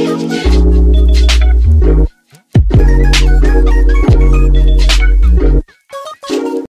you.